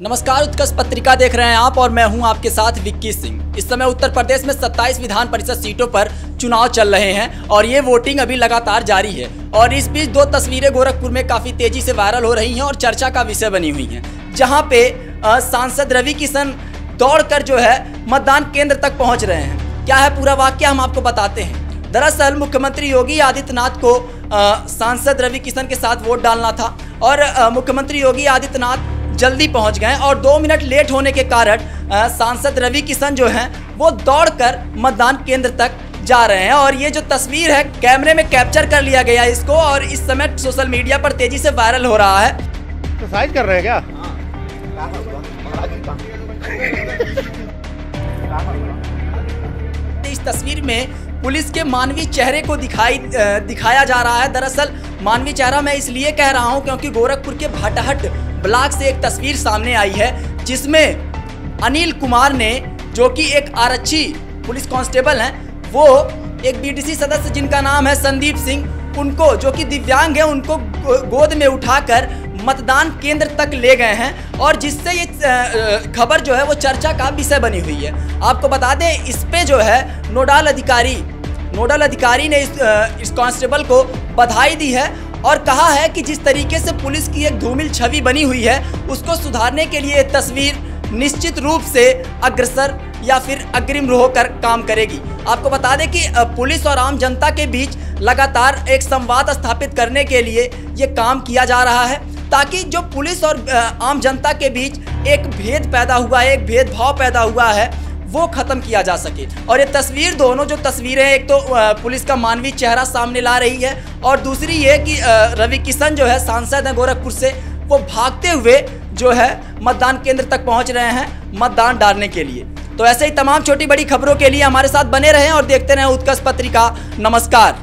नमस्कार, उत्कर्ष पत्रिका देख रहे हैं आप और मैं हूँ आपके साथ विक्की सिंह। इस समय उत्तर प्रदेश में 27 विधान परिषद सीटों पर चुनाव चल रहे हैं और ये वोटिंग अभी लगातार जारी है। और इस बीच दो तस्वीरें गोरखपुर में काफ़ी तेज़ी से वायरल हो रही हैं और चर्चा का विषय बनी हुई हैं, जहाँ पे सांसद रवि किशन दौड़ जो है मतदान केंद्र तक पहुँच रहे हैं। क्या है पूरा वाक्य, हम आपको बताते हैं। दरअसल मुख्यमंत्री योगी आदित्यनाथ को सांसद रवि किशन के साथ वोट डालना था और मुख्यमंत्री योगी आदित्यनाथ जल्दी पहुँच गए और दो मिनट लेट होने के कारण सांसद रवि किशन जो हैं वो दौड़कर मतदान केंद्र तक जा रहे हैं और ये जो तस्वीर है कैमरे में कैप्चर कर लिया गया इसको और इस समय सोशल मीडिया पर तेज़ी से वायरल हो रहा है। एक्सरसाइज कर रहे हैं क्या? इस तस्वीर में पुलिस के मानवीय चेहरे को दिखाई दिखाया जा रहा है। दरअसल मानवीय चेहरा मैं इसलिए कह रहा हूँ क्योंकि गोरखपुर के भाटाहट ब्लॉक से एक तस्वीर सामने आई है जिसमें अनिल कुमार ने जो कि एक आरक्षी पुलिस कांस्टेबल हैं वो एक बीडीसी सदस्य जिनका नाम है संदीप सिंह उनको जो कि दिव्यांग है उनको गोद में उठाकर मतदान केंद्र तक ले गए हैं और जिससे ये खबर जो है वो चर्चा का विषय बनी हुई है। आपको बता दें इस पे जो है नोडल अधिकारी नोडल अधिकारी ने इस, इस कांस्टेबल को बधाई दी है और कहा है कि जिस तरीके से पुलिस की एक धूमिल छवि बनी हुई है, उसको सुधारने के लिए तस्वीर निश्चित रूप से अग्रसर या फिर अग्रिम होकर काम करेगी। आपको बता दें कि पुलिस और आम जनता के बीच लगातार एक संवाद स्थापित करने के लिए ये काम किया जा रहा है, ताकि जो पुलिस और आम जनता के बीच एक भेद पैदा हुआ है, एक भेदभाव पैदा हुआ है वो ख़त्म किया जा सके। और ये तस्वीर दोनों जो तस्वीरें एक तो पुलिस का मानवीय चेहरा सामने ला रही है, और दूसरी ये कि रवि किशन जो है, सांसद हैं गोरखपुर से, वो भागते हुए जो है, मतदान केंद्र तक पहुँच रहे हैं मतदान डालने के लिए। तो ऐसे ही तमाम छोटी बड़ी खबरों के लिए हमारे साथ बने रहें और देखते रहें उत्कर्ष पत्रिका। नमस्कार।